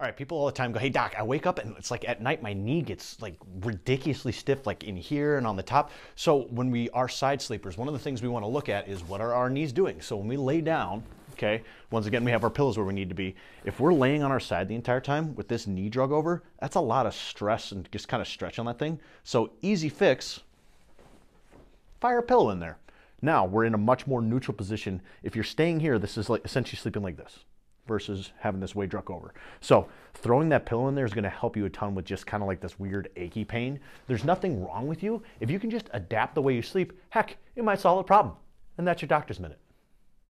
All right, people all the time go, hey doc, I wake up and it's like at night my knee gets like ridiculously stiff, like in here and on the top. So when we are side sleepers, one of the things we want to look at is what are our knees doing? So when we lay down, okay, once again we have our pillows where we need to be. If we're laying on our side the entire time with this knee drug over, that's a lot of stress and just kind of stretch on that thing. So easy fix, fire a pillow in there. Now we're in a much more neutral position. If you're staying here, this is like essentially sleeping like this versus having this weight drunk over. So throwing that pillow in there is going to help you a ton with just kind of like this weird achy pain. There's nothing wrong with you. If you can just adapt the way you sleep, heck, it might solve the problem. And that's your doctor's minute.